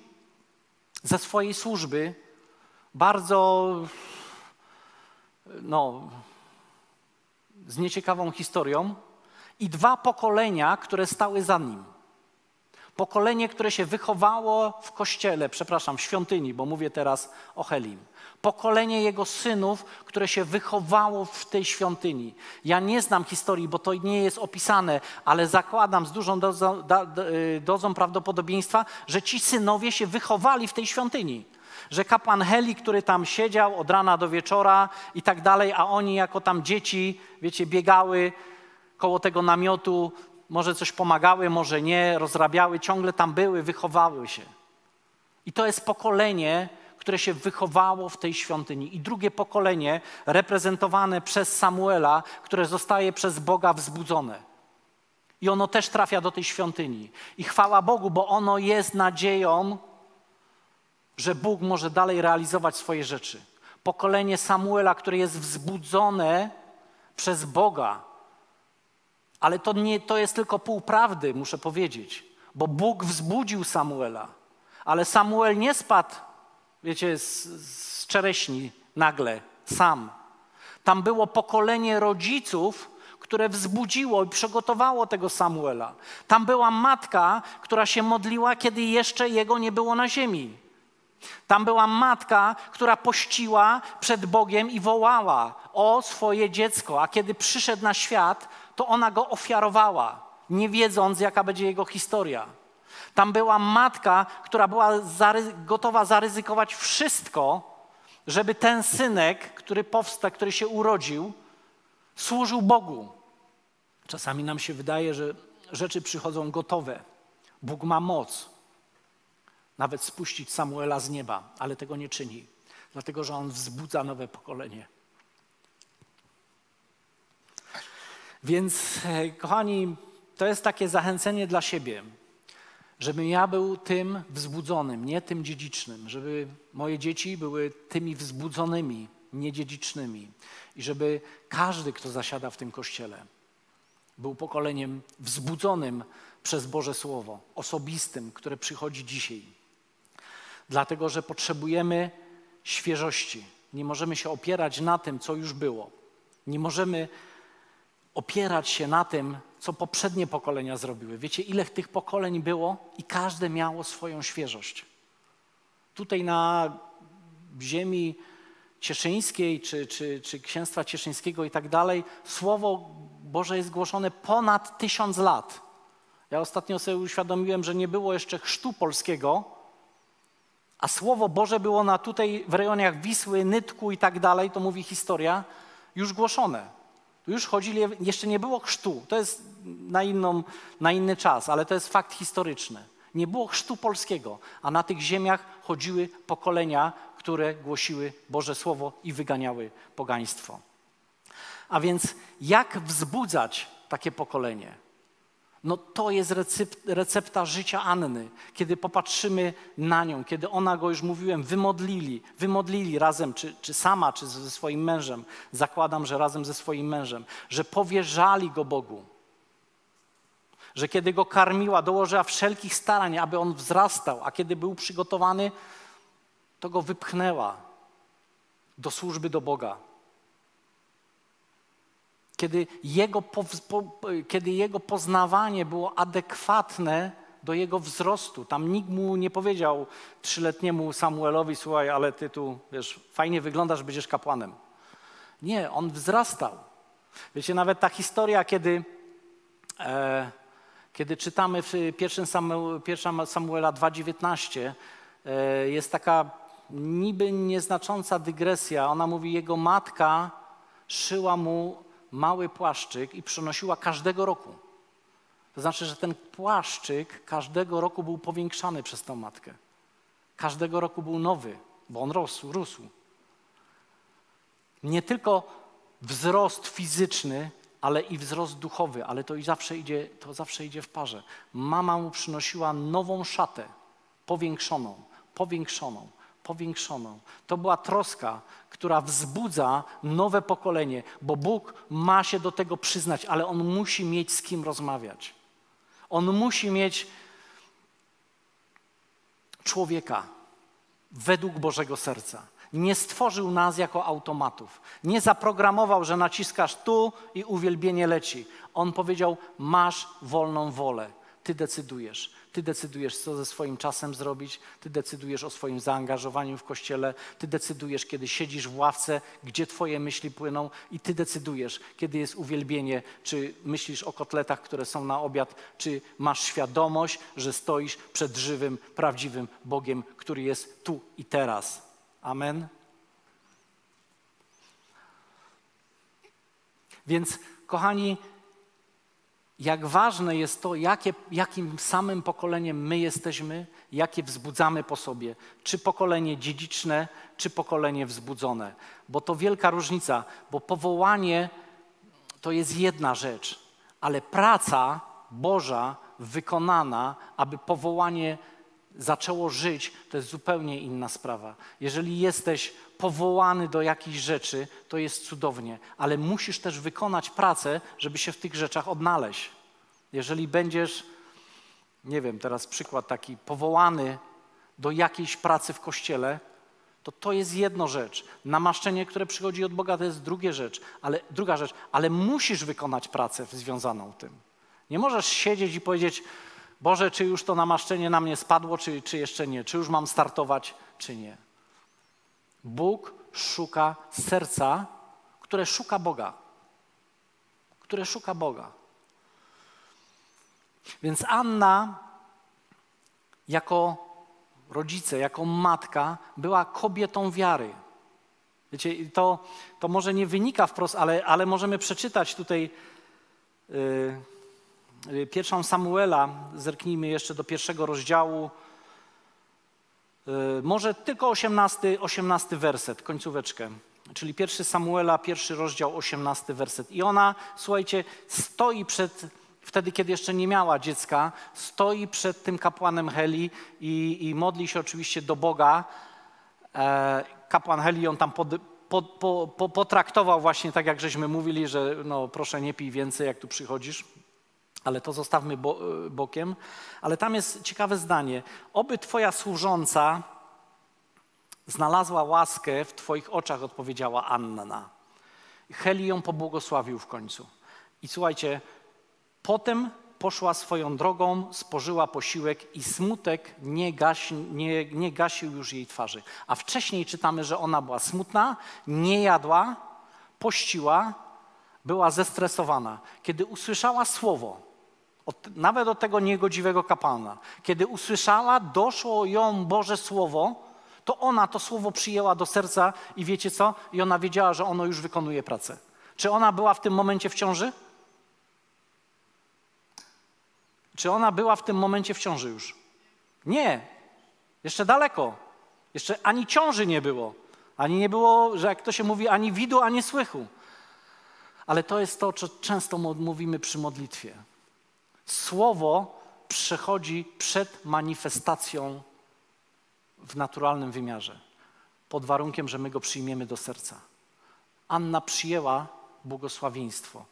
[SPEAKER 1] ze swojej służby bardzo, no, z nieciekawą historią i dwa pokolenia, które stały za nim. Pokolenie, które się wychowało w kościele, przepraszam, w świątyni, bo mówię teraz o Helim. Pokolenie jego synów, które się wychowało w tej świątyni. Ja nie znam historii, bo to nie jest opisane, ale zakładam z dużą dozą, y, dozą prawdopodobieństwa, że ci synowie się wychowali w tej świątyni że kapłan Heli, który tam siedział od rana do wieczora i tak dalej, a oni jako tam dzieci, wiecie, biegały koło tego namiotu, może coś pomagały, może nie, rozrabiały, ciągle tam były, wychowały się. I to jest pokolenie, które się wychowało w tej świątyni. I drugie pokolenie, reprezentowane przez Samuela, które zostaje przez Boga wzbudzone. I ono też trafia do tej świątyni. I chwała Bogu, bo ono jest nadzieją że Bóg może dalej realizować swoje rzeczy. Pokolenie Samuela, które jest wzbudzone przez Boga. Ale to, nie, to jest tylko pół prawdy, muszę powiedzieć, bo Bóg wzbudził Samuela. Ale Samuel nie spadł, wiecie, z, z czereśni nagle, sam. Tam było pokolenie rodziców, które wzbudziło i przygotowało tego Samuela. Tam była matka, która się modliła, kiedy jeszcze jego nie było na ziemi. Tam była matka, która pościła przed Bogiem i wołała o swoje dziecko, a kiedy przyszedł na świat, to ona go ofiarowała, nie wiedząc, jaka będzie jego historia. Tam była matka, która była zary gotowa zaryzykować wszystko, żeby ten synek, który powstał, który się urodził, służył Bogu. Czasami nam się wydaje, że rzeczy przychodzą gotowe. Bóg ma moc nawet spuścić Samuela z nieba, ale tego nie czyni, dlatego że on wzbudza nowe pokolenie. Więc, e, kochani, to jest takie zachęcenie dla siebie, żebym ja był tym wzbudzonym, nie tym dziedzicznym, żeby moje dzieci były tymi wzbudzonymi, niedziedzicznymi i żeby każdy, kto zasiada w tym kościele, był pokoleniem wzbudzonym przez Boże Słowo, osobistym, które przychodzi dzisiaj. Dlatego, że potrzebujemy świeżości. Nie możemy się opierać na tym, co już było. Nie możemy opierać się na tym, co poprzednie pokolenia zrobiły. Wiecie, ile tych pokoleń było i każde miało swoją świeżość. Tutaj na ziemi cieszyńskiej, czy, czy, czy księstwa cieszyńskiego i tak dalej, słowo Boże jest głoszone ponad tysiąc lat. Ja ostatnio sobie uświadomiłem, że nie było jeszcze chrztu polskiego, a Słowo Boże było na tutaj w rejonach Wisły, Nytku i tak dalej, to mówi historia, już głoszone. Już chodzili, jeszcze nie było chrztu. To jest na, inną, na inny czas, ale to jest fakt historyczny. Nie było chrztu polskiego, a na tych ziemiach chodziły pokolenia, które głosiły Boże Słowo i wyganiały pogaństwo. A więc jak wzbudzać takie pokolenie? No to jest recepta życia Anny. Kiedy popatrzymy na nią, kiedy ona go już mówiłem, wymodlili, wymodlili razem, czy, czy sama, czy ze swoim mężem, zakładam, że razem ze swoim mężem, że powierzali go Bogu. Że kiedy go karmiła, dołożyła wszelkich starań, aby on wzrastał, a kiedy był przygotowany, to go wypchnęła do służby do Boga kiedy jego, po, kiedy jego poznawanie było adekwatne do jego wzrostu. Tam nikt mu nie powiedział trzyletniemu Samuelowi, słuchaj, ale ty tu, wiesz, fajnie wyglądasz, będziesz kapłanem. Nie, on wzrastał. Wiecie, nawet ta historia, kiedy, e, kiedy czytamy w 1 Samuel, 1 Samuela 2,19, e, jest taka niby nieznacząca dygresja. Ona mówi, jego matka szyła mu mały płaszczyk i przynosiła każdego roku. To znaczy, że ten płaszczyk każdego roku był powiększany przez tą matkę. Każdego roku był nowy, bo on rósł, rósł. Nie tylko wzrost fizyczny, ale i wzrost duchowy, ale to i zawsze idzie, to zawsze idzie w parze. Mama mu przynosiła nową szatę, powiększoną, powiększoną powiększoną. To była troska, która wzbudza nowe pokolenie, bo Bóg ma się do tego przyznać, ale On musi mieć z kim rozmawiać. On musi mieć człowieka według Bożego serca. Nie stworzył nas jako automatów. Nie zaprogramował, że naciskasz tu i uwielbienie leci. On powiedział: Masz wolną wolę. Ty decydujesz. Ty decydujesz, co ze swoim czasem zrobić, ty decydujesz o swoim zaangażowaniu w kościele, ty decydujesz, kiedy siedzisz w ławce, gdzie twoje myśli płyną, i ty decydujesz, kiedy jest uwielbienie, czy myślisz o kotletach, które są na obiad, czy masz świadomość, że stoisz przed żywym, prawdziwym Bogiem, który jest tu i teraz. Amen. Więc, kochani, jak ważne jest to, jakie, jakim samym pokoleniem my jesteśmy, jakie wzbudzamy po sobie. Czy pokolenie dziedziczne, czy pokolenie wzbudzone. Bo to wielka różnica, bo powołanie to jest jedna rzecz, ale praca Boża wykonana, aby powołanie zaczęło żyć, to jest zupełnie inna sprawa. Jeżeli jesteś powołany do jakichś rzeczy, to jest cudownie, ale musisz też wykonać pracę, żeby się w tych rzeczach odnaleźć. Jeżeli będziesz, nie wiem, teraz przykład taki, powołany do jakiejś pracy w kościele, to to jest jedna rzecz. Namaszczenie, które przychodzi od Boga, to jest druga rzecz, ale, druga rzecz, ale musisz wykonać pracę związaną tym. Nie możesz siedzieć i powiedzieć, Boże, czy już to namaszczenie na mnie spadło, czy, czy jeszcze nie? Czy już mam startować, czy nie? Bóg szuka serca, które szuka Boga. Które szuka Boga. Więc Anna, jako rodzice, jako matka, była kobietą wiary. Wiecie, to, to może nie wynika wprost, ale, ale możemy przeczytać tutaj. Yy, pierwszą Samuela, zerknijmy jeszcze do pierwszego rozdziału, y, może tylko 18, 18 werset, końcóweczkę. Czyli pierwszy Samuela, pierwszy rozdział, 18 werset. I ona, słuchajcie, stoi przed, wtedy kiedy jeszcze nie miała dziecka, stoi przed tym kapłanem Heli i, i modli się oczywiście do Boga. E, kapłan Heli ją tam pod, po, po, po, potraktował właśnie tak, jak żeśmy mówili, że no proszę nie pij więcej, jak tu przychodzisz ale to zostawmy bo, e, bokiem. Ale tam jest ciekawe zdanie. Oby Twoja służąca znalazła łaskę w Twoich oczach, odpowiedziała Anna. Heli ją pobłogosławił w końcu. I słuchajcie, potem poszła swoją drogą, spożyła posiłek i smutek nie, nie, nie gasił już jej twarzy. A wcześniej czytamy, że ona była smutna, nie jadła, pościła, była zestresowana. Kiedy usłyszała słowo, od, nawet od tego niegodziwego kapłana. Kiedy usłyszała, doszło ją Boże Słowo, to ona to słowo przyjęła do serca i wiecie co? I ona wiedziała, że ono już wykonuje pracę. Czy ona była w tym momencie w ciąży? Czy ona była w tym momencie w ciąży już? Nie. Jeszcze daleko. Jeszcze ani ciąży nie było. Ani nie było, że jak to się mówi, ani widu, ani słychu. Ale to jest to, co często mówimy przy modlitwie. Słowo przechodzi przed manifestacją w naturalnym wymiarze, pod warunkiem, że my go przyjmiemy do serca. Anna przyjęła błogosławieństwo.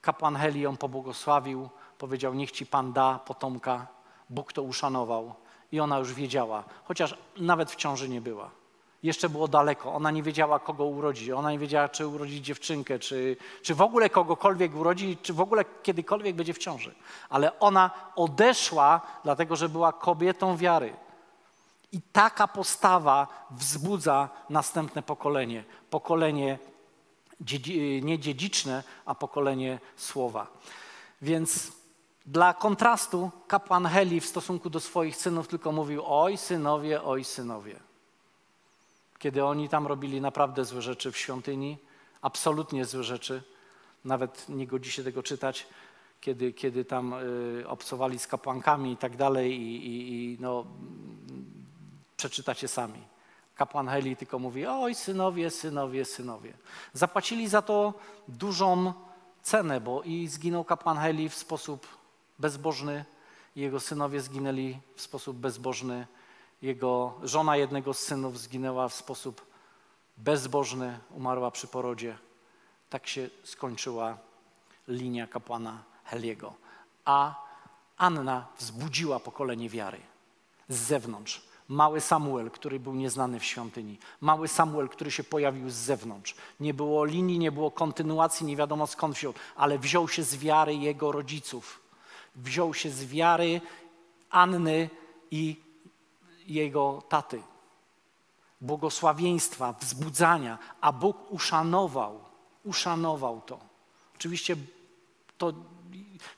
[SPEAKER 1] Kapłan Heli ją pobłogosławił, powiedział: Niech ci Pan da potomka. Bóg to uszanował i ona już wiedziała, chociaż nawet w ciąży nie była jeszcze było daleko. Ona nie wiedziała, kogo urodzi. Ona nie wiedziała, czy urodzi dziewczynkę, czy, czy w ogóle kogokolwiek urodzi, czy w ogóle kiedykolwiek będzie w ciąży. Ale ona odeszła, dlatego że była kobietą wiary. I taka postawa wzbudza następne pokolenie. Pokolenie nie dziedziczne, a pokolenie słowa. Więc dla kontrastu kapłan Heli w stosunku do swoich synów tylko mówił: Oj, synowie, oj, synowie kiedy oni tam robili naprawdę złe rzeczy w świątyni, absolutnie złe rzeczy, nawet nie godzi się tego czytać, kiedy, kiedy tam y, obcowali z kapłankami i tak dalej i, i, i no, przeczytacie sami. Kapłan Heli tylko mówi, oj synowie, synowie, synowie. Zapłacili za to dużą cenę, bo i zginął kapłan Heli w sposób bezbożny, i jego synowie zginęli w sposób bezbożny jego żona jednego z synów zginęła w sposób bezbożny, umarła przy porodzie. Tak się skończyła linia kapłana Heliego. A Anna wzbudziła pokolenie wiary z zewnątrz. Mały Samuel, który był nieznany w świątyni. Mały Samuel, który się pojawił z zewnątrz. Nie było linii, nie było kontynuacji, nie wiadomo skąd wziął, ale wziął się z wiary jego rodziców. Wziął się z wiary Anny i jego taty. Błogosławieństwa, wzbudzania, a Bóg uszanował, uszanował to. Oczywiście to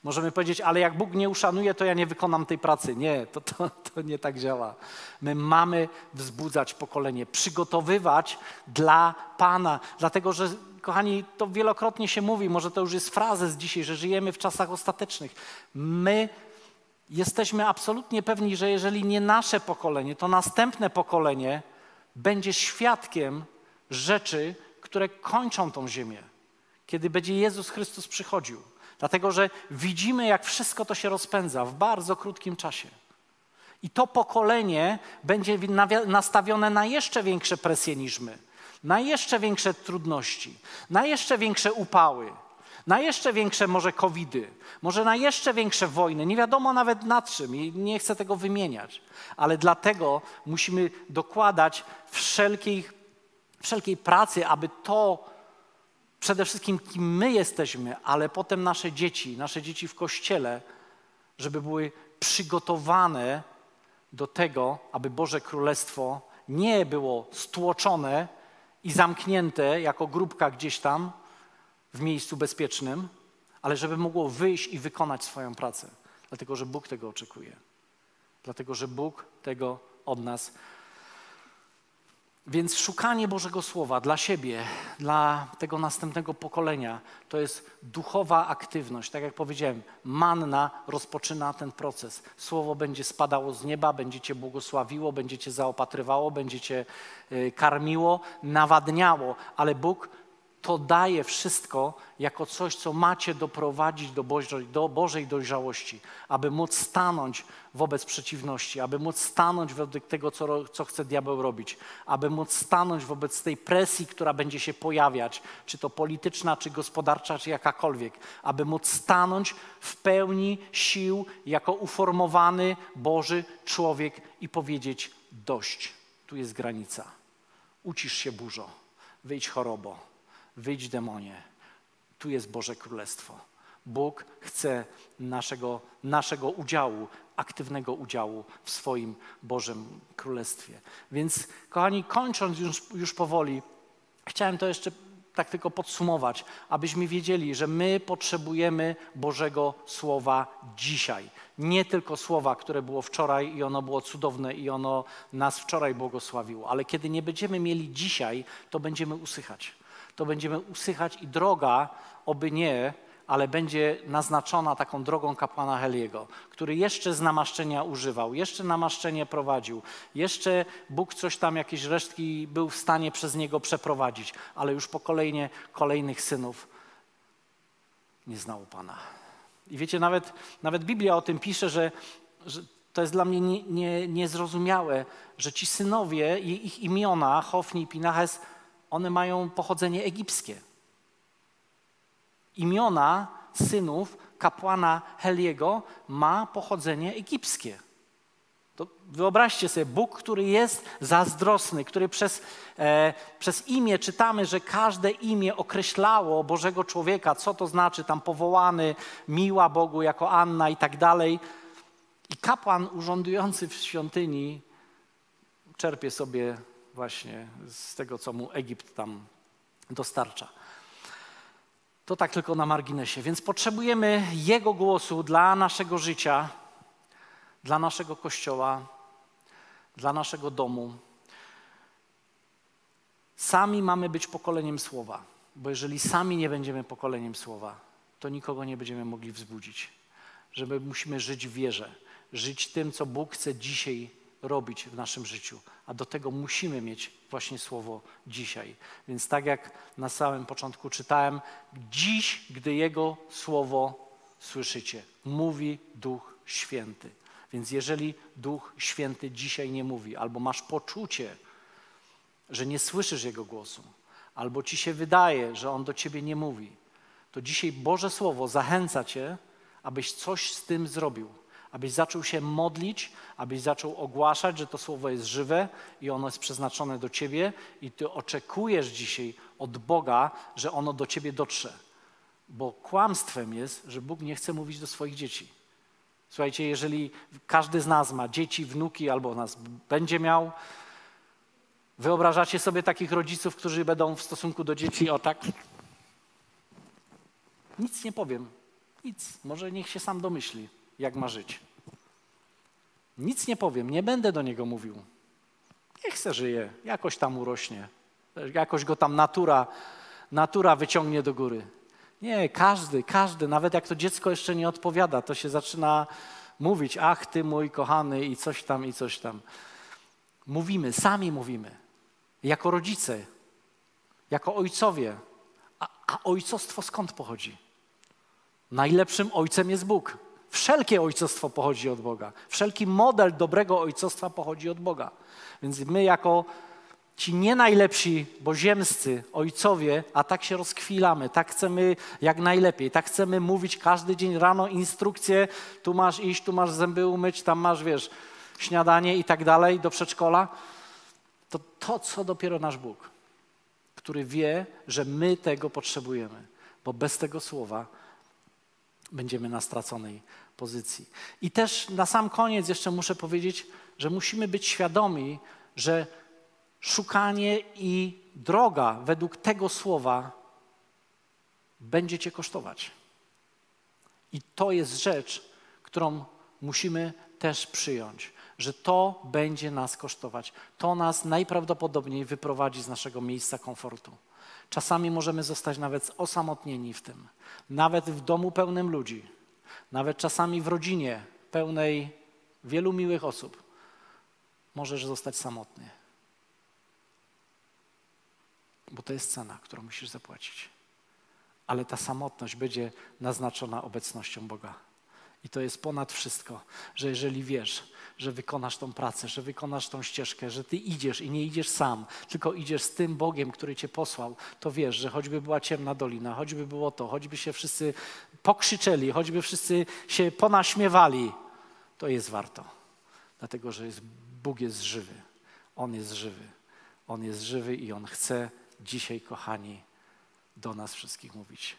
[SPEAKER 1] możemy powiedzieć, ale jak Bóg nie uszanuje, to ja nie wykonam tej pracy. Nie, to, to, to nie tak działa. My mamy wzbudzać pokolenie, przygotowywać dla Pana, dlatego że kochani, to wielokrotnie się mówi, może to już jest frazes dzisiaj, że żyjemy w czasach ostatecznych. My jesteśmy absolutnie pewni, że jeżeli nie nasze pokolenie, to następne pokolenie będzie świadkiem rzeczy, które kończą tą ziemię, kiedy będzie Jezus Chrystus przychodził. Dlatego, że widzimy, jak wszystko to się rozpędza w bardzo krótkim czasie. I to pokolenie będzie nastawione na jeszcze większe presje niż my, na jeszcze większe trudności, na jeszcze większe upały, na jeszcze większe może covidy, może na jeszcze większe wojny. Nie wiadomo nawet nad czym i nie chcę tego wymieniać, ale dlatego musimy dokładać wszelkiej, wszelkiej pracy, aby to przede wszystkim kim my jesteśmy, ale potem nasze dzieci, nasze dzieci w kościele, żeby były przygotowane do tego, aby Boże Królestwo nie było stłoczone i zamknięte jako grupka gdzieś tam w miejscu bezpiecznym, ale żeby mogło wyjść i wykonać swoją pracę. Dlatego, że Bóg tego oczekuje. Dlatego, że Bóg tego od nas więc szukanie Bożego Słowa dla siebie, dla tego następnego pokolenia, to jest duchowa aktywność. Tak jak powiedziałem, manna rozpoczyna ten proces. Słowo będzie spadało z nieba, będzie cię błogosławiło, będzie cię zaopatrywało, będzie cię y, karmiło, nawadniało, ale Bóg to daje wszystko jako coś, co macie doprowadzić do Bożej, do Bożej dojrzałości, aby móc stanąć wobec przeciwności, aby móc stanąć wobec tego, co, co chce diabeł robić, aby móc stanąć wobec tej presji, która będzie się pojawiać, czy to polityczna, czy gospodarcza, czy jakakolwiek, aby móc stanąć w pełni sił jako uformowany Boży człowiek i powiedzieć: dość, tu jest granica. Ucisz się burzo, wyjdź chorobo wyjdź demonie. Tu jest Boże Królestwo. Bóg chce naszego, naszego udziału, aktywnego udziału w swoim Bożym Królestwie. Więc, kochani, kończąc już, już powoli, chciałem to jeszcze tak tylko podsumować, abyśmy wiedzieli, że my potrzebujemy Bożego Słowa dzisiaj. Nie tylko słowa, które było wczoraj i ono było cudowne i ono nas wczoraj błogosławiło, ale kiedy nie będziemy mieli dzisiaj, to będziemy usychać to będziemy usychać i droga, oby nie, ale będzie naznaczona taką drogą kapłana Heliego, który jeszcze z namaszczenia używał, jeszcze namaszczenie prowadził, jeszcze Bóg coś tam, jakieś resztki był w stanie przez niego przeprowadzić, ale już pokolenie kolejnych synów nie znał Pana. I wiecie, nawet, nawet Biblia o tym pisze, że, że to jest dla mnie nie, nie, niezrozumiałe, że ci synowie i ich imiona, Hofni i Pinaches, one mają pochodzenie egipskie. Imiona synów kapłana Heliego ma pochodzenie egipskie. To wyobraźcie sobie, Bóg, który jest zazdrosny, który przez, e, przez imię czytamy, że każde imię określało Bożego człowieka, co to znaczy, tam powołany, miła Bogu jako Anna i tak dalej. I kapłan urządujący w świątyni czerpie sobie właśnie z tego, co mu Egipt tam dostarcza. To tak tylko na marginesie. Więc potrzebujemy Jego głosu dla naszego życia, dla naszego kościoła, dla naszego domu. Sami mamy być pokoleniem słowa, bo jeżeli sami nie będziemy pokoleniem słowa, to nikogo nie będziemy mogli wzbudzić. Żeby musimy żyć w wierze, żyć tym, co Bóg chce dzisiaj robić w naszym życiu, a do tego musimy mieć właśnie słowo dzisiaj. Więc tak jak na samym początku czytałem, dziś, gdy Jego słowo słyszycie, mówi Duch Święty. Więc jeżeli Duch Święty dzisiaj nie mówi, albo masz poczucie, że nie słyszysz Jego głosu, albo ci się wydaje, że On do ciebie nie mówi, to dzisiaj Boże Słowo zachęca cię, abyś coś z tym zrobił abyś zaczął się modlić, abyś zaczął ogłaszać, że to słowo jest żywe i ono jest przeznaczone do ciebie i ty oczekujesz dzisiaj od Boga, że ono do ciebie dotrze. Bo kłamstwem jest, że Bóg nie chce mówić do swoich dzieci. Słuchajcie, jeżeli każdy z nas ma dzieci, wnuki albo nas będzie miał, wyobrażacie sobie takich rodziców, którzy będą w stosunku do dzieci o tak. Nic nie powiem. Nic. Może niech się sam domyśli jak ma żyć. Nic nie powiem, nie będę do niego mówił. Niech se żyje, jakoś tam urośnie, jakoś go tam natura, natura wyciągnie do góry. Nie, każdy, każdy, nawet jak to dziecko jeszcze nie odpowiada, to się zaczyna mówić, ach ty mój kochany i coś tam, i coś tam. Mówimy, sami mówimy, jako rodzice, jako ojcowie. A, a ojcostwo skąd pochodzi? Najlepszym ojcem jest Bóg. Wszelkie ojcostwo pochodzi od Boga. Wszelki model dobrego ojcostwa pochodzi od Boga. Więc my jako ci nie najlepsi, bo ziemscy ojcowie, a tak się rozkwilamy, tak chcemy jak najlepiej, tak chcemy mówić każdy dzień rano instrukcje, tu masz iść, tu masz zęby umyć, tam masz, wiesz, śniadanie i tak dalej do przedszkola, to to, co dopiero nasz Bóg, który wie, że my tego potrzebujemy, bo bez tego słowa będziemy na straconej pozycji. I też na sam koniec jeszcze muszę powiedzieć, że musimy być świadomi, że szukanie i droga według tego słowa będzie Cię kosztować. I to jest rzecz, którą musimy też przyjąć, że to będzie nas kosztować. To nas najprawdopodobniej wyprowadzi z naszego miejsca komfortu. Czasami możemy zostać nawet osamotnieni w tym, nawet w domu pełnym ludzi, nawet czasami w rodzinie pełnej wielu miłych osób. Możesz zostać samotny bo to jest cena, którą musisz zapłacić. Ale ta samotność będzie naznaczona obecnością Boga. I to jest ponad wszystko, że jeżeli wiesz, że wykonasz tą pracę, że wykonasz tą ścieżkę, że ty idziesz i nie idziesz sam, tylko idziesz z tym Bogiem, który cię posłał, to wiesz, że choćby była ciemna dolina, choćby było to, choćby się wszyscy pokrzyczeli, choćby wszyscy się ponaśmiewali, to jest warto. Dlatego, że jest, Bóg jest żywy. On jest żywy. On jest żywy i On chce dzisiaj, kochani, do nas wszystkich mówić.